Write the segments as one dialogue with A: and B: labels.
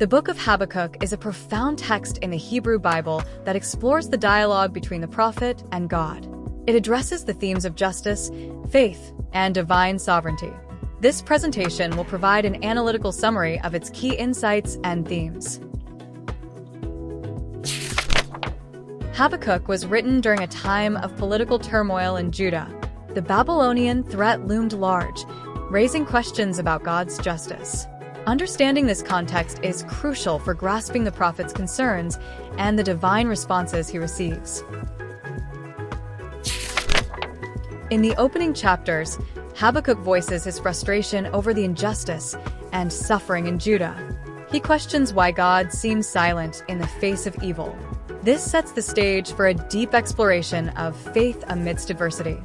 A: The book of Habakkuk is a profound text in the Hebrew Bible that explores the dialogue between the prophet and God. It addresses the themes of justice, faith, and divine sovereignty. This presentation will provide an analytical summary of its key insights and themes. Habakkuk was written during a time of political turmoil in Judah. The Babylonian threat loomed large, raising questions about God's justice. Understanding this context is crucial for grasping the prophet's concerns and the divine responses he receives. In the opening chapters, Habakkuk voices his frustration over the injustice and suffering in Judah. He questions why God seems silent in the face of evil. This sets the stage for a deep exploration of faith amidst adversity.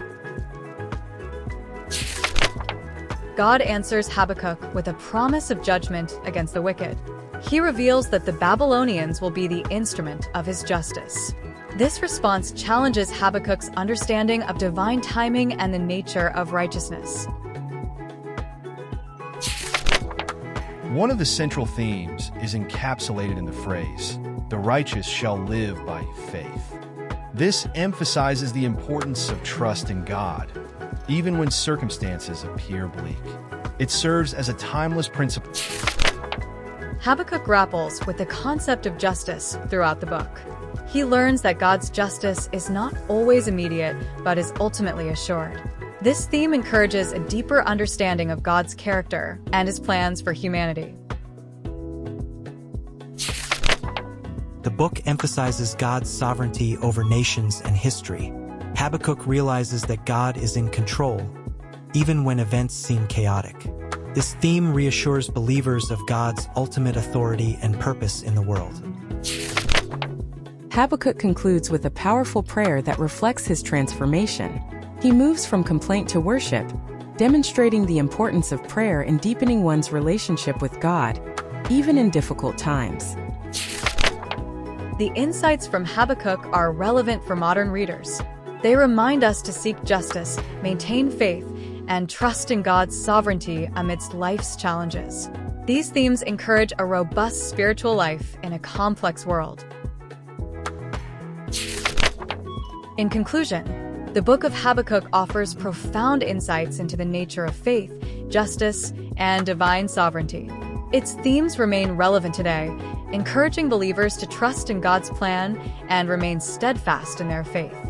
A: God answers Habakkuk with a promise of judgment against the wicked. He reveals that the Babylonians will be the instrument of his justice. This response challenges Habakkuk's understanding of divine timing and the nature of righteousness.
B: One of the central themes is encapsulated in the phrase, the righteous shall live by faith. This emphasizes the importance of trust in God, even when circumstances appear bleak. It serves as a timeless principle.
A: Habakkuk grapples with the concept of justice throughout the book. He learns that God's justice is not always immediate, but is ultimately assured. This theme encourages a deeper understanding of God's character and his plans for humanity.
C: Book emphasizes God's sovereignty over nations and history. Habakkuk realizes that God is in control, even when events seem chaotic. This theme reassures believers of God's ultimate authority and purpose in the world.
D: Habakkuk concludes with a powerful prayer that reflects his transformation. He moves from complaint to worship, demonstrating the importance of prayer in deepening one's relationship with God, even in difficult times.
A: The insights from Habakkuk are relevant for modern readers. They remind us to seek justice, maintain faith, and trust in God's sovereignty amidst life's challenges. These themes encourage a robust spiritual life in a complex world. In conclusion, the book of Habakkuk offers profound insights into the nature of faith, justice, and divine sovereignty. Its themes remain relevant today, encouraging believers to trust in God's plan and remain steadfast in their faith.